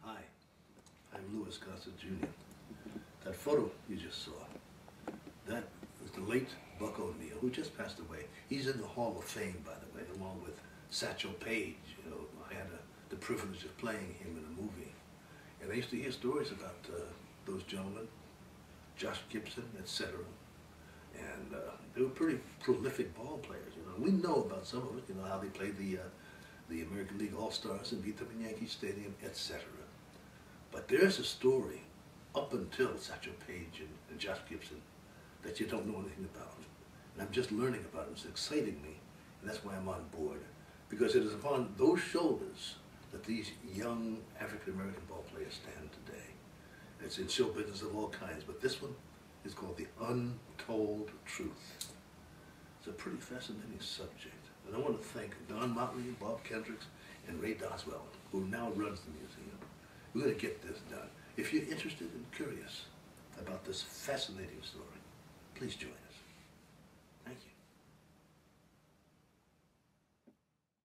Hi, I'm Louis Gossett Jr. That photo you just saw, that is the late Buck O'Neil, who just passed away. He's in the Hall of Fame, by the way, along with Satchel Paige. You know, I had uh the privilege of playing him in a movie. And I used to hear stories about uh, those gentlemen, Josh Gibson, etc. And uh, they were pretty prolific ball players, you know. We know about some of it, you know, how they played the, uh, the American League All-Stars and beat them in Yankee Stadium, etc. But there's a story up until Satchel Paige and, and Josh Gibson that you don't know anything about. And I'm just learning about it. It's exciting me. And that's why I'm on board. Because it is upon those shoulders that these young African-American ball players stand today. It's in show business of all kinds, but this one is called The Untold Truth. It's a pretty fascinating subject. And I want to thank Don Motley, Bob Kendricks, and Ray Doswell, who now runs the museum. We're going to get this done. If you're interested and curious about this fascinating story, please join us.